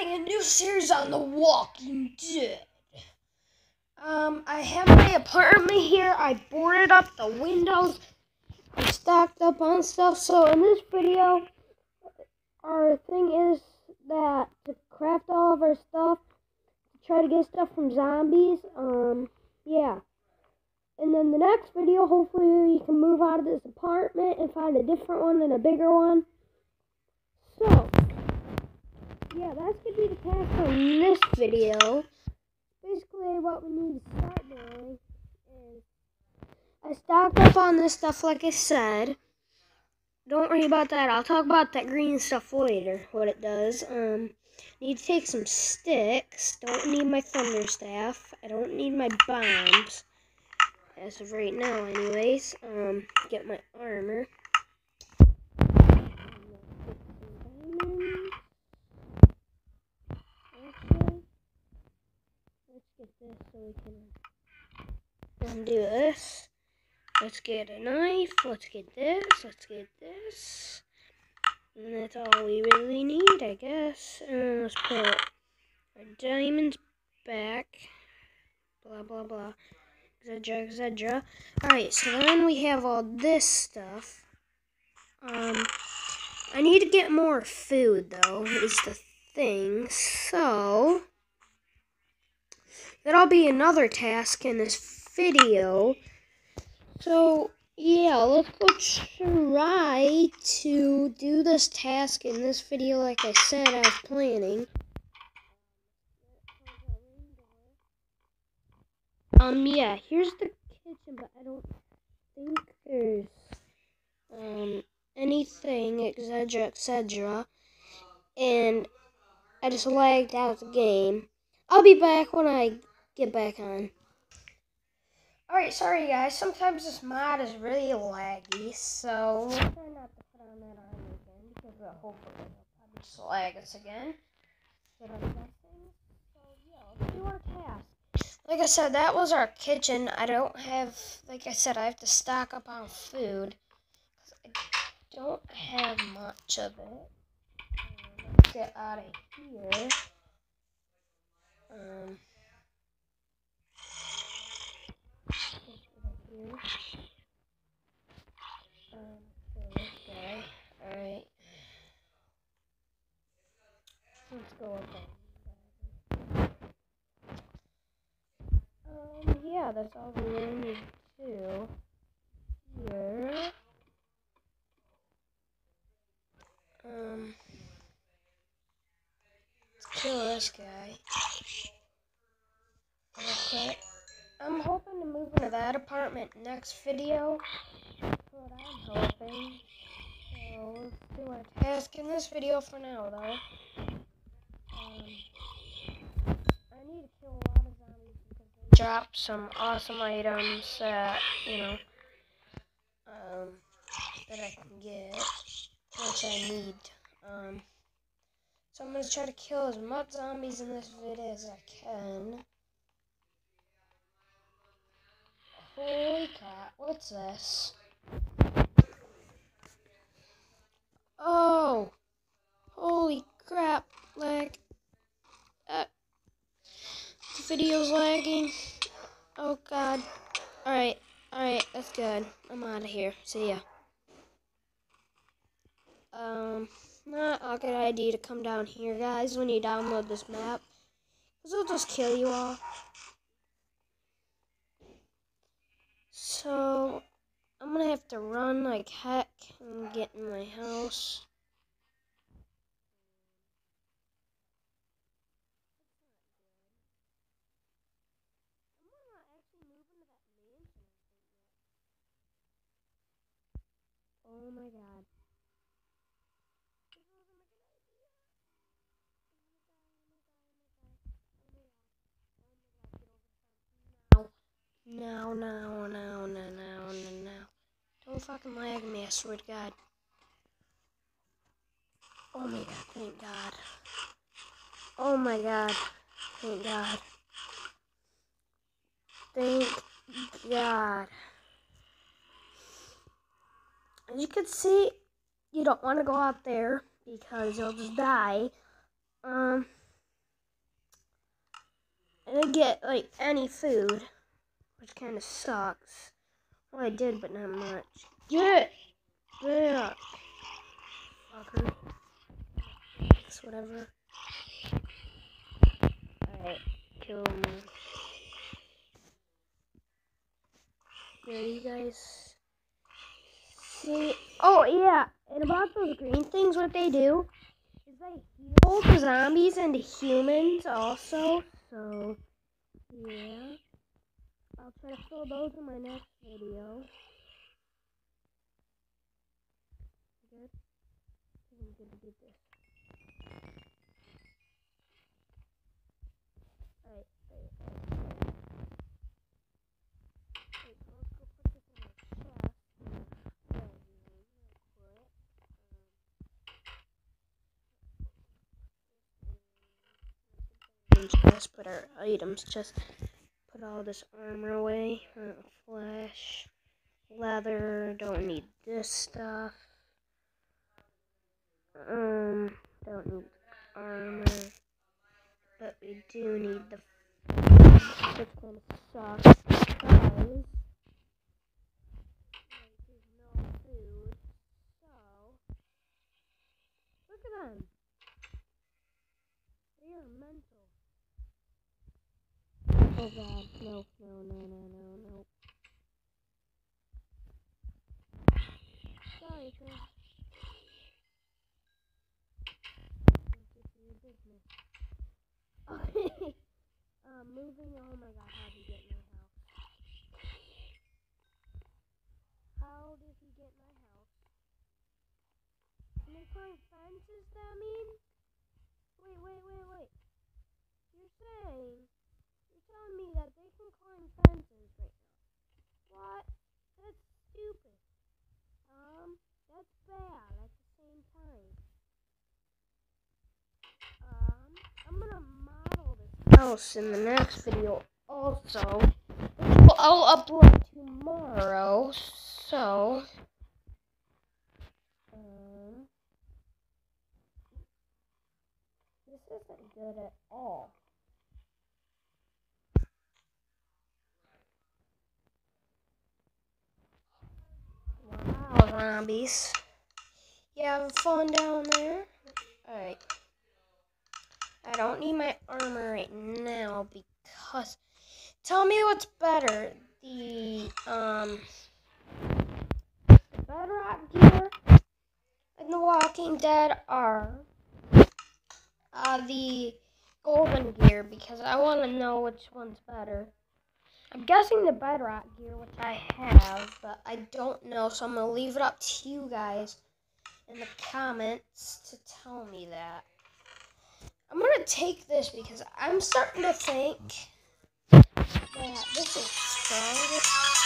starting a new series on The Walking Dead. Um, I have my apartment here. I boarded up the windows. I stocked up on stuff. So in this video, our thing is that to craft all of our stuff, to try to get stuff from zombies. Um, yeah. And then the next video, hopefully we can move out of this apartment and find a different one and a bigger one. So, yeah, that's to be the task on this video. Basically, what we need to start doing is I stocked up on this stuff, like I said. Don't worry about that. I'll talk about that green stuff later, what it does. Um, need to take some sticks. Don't need my thunder staff. I don't need my bombs. As of right now, anyways. Um, get my armor. Get this so we can undo this. Let's get a knife. Let's get this. Let's get this. And that's all we really need, I guess. And let's put our diamonds back. Blah, blah, blah. Etc, etc. Alright, so then we have all this stuff. Um, I need to get more food, though, is the thing. So, that'll be another task in this video. So, yeah, let's go try to do this task in this video like I said I was planning. Um, yeah, here's the kitchen, but I don't think there's, um, anything, etc., etc., and I just lagged out the game. I'll be back when I get back on. Alright, sorry guys, sometimes this mod is really laggy, so we'll try not to put on that armor again, because uh, hopefully it'll probably just lag us again. But guessing, so yeah, do our task. Like I said, that was our kitchen. I don't have, like I said, I have to stock up on food, I don't have much of it. Um, let's get out of here. Um... here. Um, this guy. Alright. Let's go up Um, yeah, that's all we really need to do. Here. Um, let's kill this guy. That apartment next video. That's what I'm hoping. So let's do our task in this video for now, though. Um, I need to kill a lot of zombies because they drop some awesome items that, you know, um, that I can get, which I need. Um, so I'm going to try to kill as much zombies in this video as I can. Crap, what's this? Oh! Holy crap, lag. Uh, the video's lagging. Oh god. Alright, alright, that's good. I'm out of here. See ya. Um, not a good idea to come down here, guys, when you download this map. Because it'll just kill you all. So, I'm gonna have to run like heck and get in my house. Oh my god. No, no, no, no, no, no, no. Don't fucking lag me, I swear to God. Oh my god, thank God. Oh my god, thank God. Thank God. As you can see, you don't want to go out there because you'll just die. Um, I didn't get like any food, which kind of sucks. Well, I did, but not much. Get back, fucker. It's whatever. Alright, kill me. Here, you guys see? Oh yeah, and about those green things, what they do is they heal the zombies and the humans also. So yeah, I'll try to fill those in my next video. Good. I'm gonna do this. Alright, so let's put our items, just put all this armor away. Uh, flesh, leather, don't need this stuff. Um, don't need armor, but we do need the. This kind of sucks because there's no food. So look at them. They are mental. Oh god, no, no, no, no, no, no. Sorry, Chris. Okay. um, moving. Oh my god, how did he get my house? How did he get my house? Can they climb fences, that mean? Wait, wait, wait, wait. You're saying, telling me that they can climb fences right now. What? That's stupid. Um, that's bad at the same time. Um, I'm gonna model this house in the next video also. I'll upload tomorrow. So, um, this isn't good at all. Zombies. You having fun down there? Alright. I don't need my armor right now because tell me what's better. The um bedrock gear and the walking dead are uh the golden gear because I wanna know which one's better. I'm guessing the bedrock gear, which I have, but I don't know, so I'm gonna leave it up to you guys in the comments to tell me that. I'm gonna take this because I'm starting to think that this is stronger.